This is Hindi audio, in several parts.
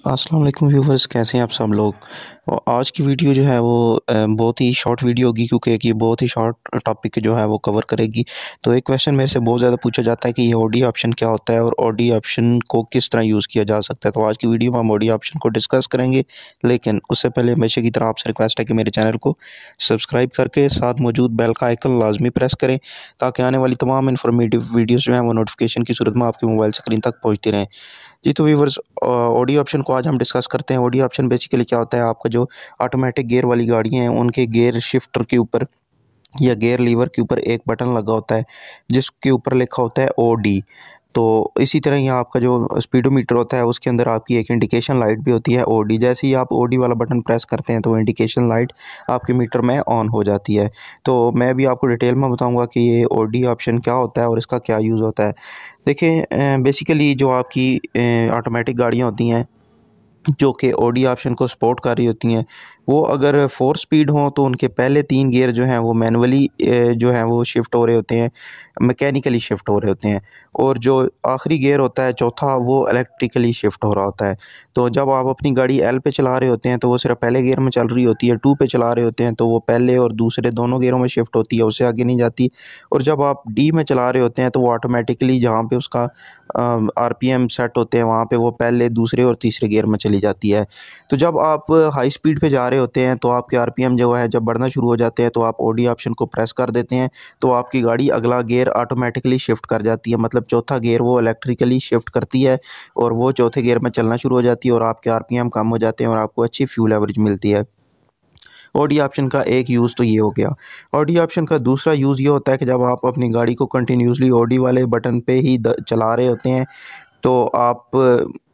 अस्सलाम वालेकुम व्यूवर्स, कैसे हैं आप सब लोग? आज की वीडियो जो है वो बहुत ही शॉर्ट वीडियो होगी क्योंकि ये बहुत ही शॉर्ट टॉपिक जो है वो कवर करेगी। तो एक क्वेश्चन मेरे से बहुत ज़्यादा पूछा जाता है कि ये ओडी ऑप्शन क्या होता है और ओडी ऑप्शन को किस तरह यूज़ किया जा सकता है। तो आज की वीडियो में हम ओडी ऑप्शन को डिस्कस करेंगे, लेकिन उससे पहले हमेशा की तरह आपसे रिक्वेस्ट है कि मेरे चैनल को सब्सक्राइब करके साथ मौजूद बेल का आइकन लाजमी प्रेस करें, ताकि आने वाली तमाम इन्फॉर्मेटिव वीडियोज़ जो हैं वो नोटिफिकेशन की सूरत में आपके मोबाइल स्क्रीन तक पहुँचती रहें। जी तो व्यूवर्स ऑडियो ऑप्शन को आज हम डिस्कस करते हैं ऑडियो ऑप्शन बेसिकली क्या होता है, आपका जो ऑटोमेटिक गेयर वाली गाड़ियाँ हैं, उनके गेयर शिफ्टर के ऊपर या गेयर लीवर के ऊपर एक बटन लगा होता है, जिसके ऊपर लिखा होता है ओ डी तो इसी तरह यहाँ आपका जो स्पीडोमीटर होता है, उसके अंदर आपकी एक इंडिकेशन लाइट भी होती है ओडी जैसे ही आप ओडी वाला बटन प्रेस करते हैं तो इंडिकेशन लाइट आपके मीटर में ऑन हो जाती है। तो मैं भी आपको डिटेल में बताऊँगा कि ये ओडी ऑप्शन क्या होता है और इसका क्या यूज़ होता है। देखें बेसिकली जो आपकी ऑटोमेटिक गाड़ियाँ होती हैं जो कि ओडी ऑप्शन को सपोर्ट कर रही होती हैं। वो अगर फोर स्पीड हों तो उनके पहले तीन गियर जो हैं वो मैनुअली जो हैं वो शिफ्ट हो रहे होते हैं, मैकेनिकली शिफ्ट हो रहे होते हैं। और जो आखिरी गियर होता है, चौथा, वो इलेक्ट्रिकली शिफ्ट हो रहा होता है। तो जब आप अपनी गाड़ी एल पे चला रहे होते हैं तो वो सिर्फ़ पहले गियर में चल रही होती है, टू पे चला रहे होते हैं तो वो पहले और दूसरे दोनों गियरों में शिफ्ट होती है उससे आगे नहीं जाती। और जब आप डी में चला रहे होते हैं तो वो ऑटोमेटिकली जहाँ पे उसका आर पी एम सेट होते हैं, वहाँ पर वो पहले, दूसरे और तीसरे गियर में चली जाती है। तो जब आप हाई स्पीड पर जा रहे होते हैं तो आपके आरपीएम जो है, जब बढ़ना शुरू हो जाते हैं तो आप ओडी ऑप्शन को प्रेस कर देते हैं तो आपकी गाड़ी अगला गेयर ऑटोमेटिकली शिफ्ट कर जाती है। मतलब चौथा गेयर वो इलेक्ट्रिकली शिफ्ट करती है और वो चौथे गेयर में चलना शुरू हो जाती है और आपके आरपीएम कम हो जाते हैं और आपको अच्छी फ्यूल एवरेज मिलती है। ऑडी ऑप्शन का एक यूज़ तो ये हो गया। ऑडी ऑप्शन का दूसरा यूज़ ये होता है कि जब आप अपनी गाड़ी को कंटिन्यूसली ऑडी वाले बटन पे ही चला रहे होते हैं तो आप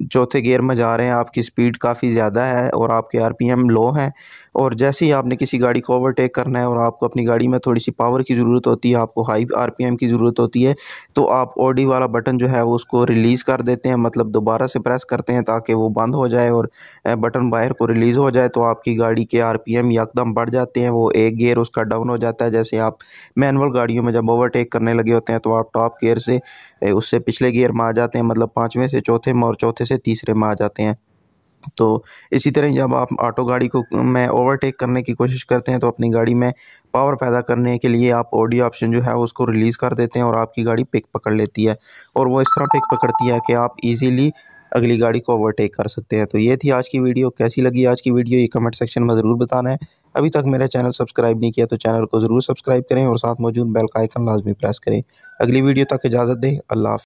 चौथे गियर में जा रहे हैं, आपकी स्पीड काफ़ी ज़्यादा है और आपके आरपीएम लो हैं। और जैसे ही आपने किसी गाड़ी को ओवरटेक करना है और आपको अपनी गाड़ी में थोड़ी सी पावर की ज़रूरत होती है, आपको हाई आरपीएम की ज़रूरत होती है तो आप ओडी वाला बटन जो है वो उसको रिलीज़ कर देते हैं मतलब दोबारा से प्रेस करते हैं ताकि वो बंद हो जाए और बटन बाहर को रिलीज़ हो जाए तो आपकी गाड़ी के आर पी एम यकदम बढ़ जाते हैं, वो एक गेयर उसका डाउन हो जाता है। जैसे आप मैनुअल गाड़ियों में जब ओवरटेक करने लगे होते हैं तो आप टॉप गेयर से उससे पिछले गेयर में आ जाते हैं मतलब पाँचवें से चौथे में और चौथे से तीसरे में आ जाते हैं। तो इसी तरह जब आप ऑटो गाड़ी को, में ओवरटेक करने की कोशिश करते हैं तो अपनी गाड़ी में पावर पैदा करने के लिए आप ऑडियो ऑप्शन जो है, उसको रिलीज़ कर देते हैं और आपकी गाड़ी पिक पकड़ लेती है। और वो इस तरह पिक पकड़ती है कि आप इजीली अगली गाड़ी को ओवरटेक कर सकते हैं। तो ये थी आज की वीडियो कैसी लगी आज की वीडियो ये कमेंट सेक्शन में ज़रूर बताना है। अभी तक मेरा चैनल सब्सक्राइब नहीं किया तो चैनल को ज़रूर सब्सक्राइब करें और साथ मौजूद बेल का आइकन लाजमी प्रेस करें। अगली वीडियो तक इजाज़त दें। अल्लाह